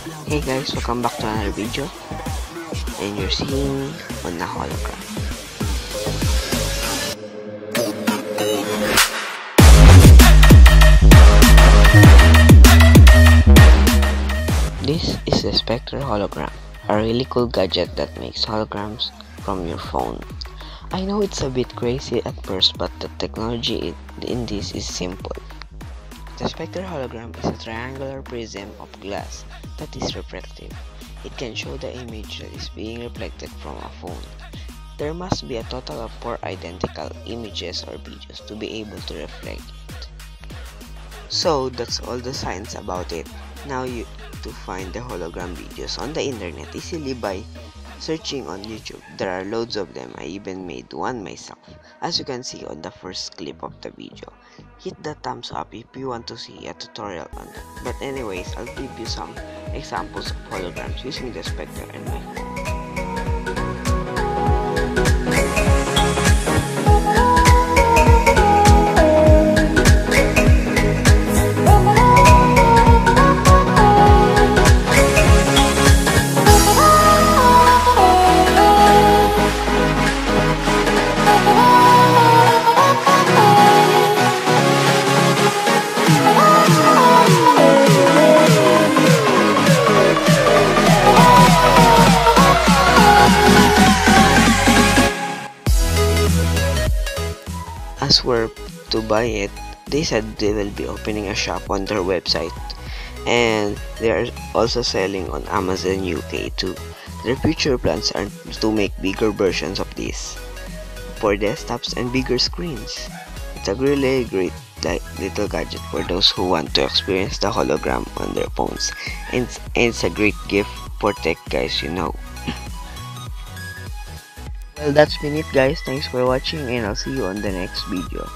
Hey guys, welcome back to another video and you're seeing on the hologram. This is the Spectre hologram, a really cool gadget that makes holograms from your phone. I know it's a bit crazy at first but the technology in this is simple. The Spectre hologram is a triangular prism of glass that is refractive. It can show the image that is being reflected from a phone. There must be a total of 4 identical images or videos to be able to reflect it. So that's all the science about it. Now you to find the hologram videos on the internet easily by searching on YouTube. There are loads of them. I even made one myself. As you can see on the first clip of the video. Hit the thumbs up if you want to see a tutorial on that. But anyways, I'll give you some examples of holograms using the Spectre and my phone. As we're to buy it, they said they will be opening a shop on their website and they are also selling on Amazon UK too. Their future plans are to make bigger versions of this for desktops and bigger screens. It's a really great like little gadget for those who want to experience the hologram on their phones and and it's a great gift for tech guys you know well that's been it guys. Thanks for watching and i'll see you on the next video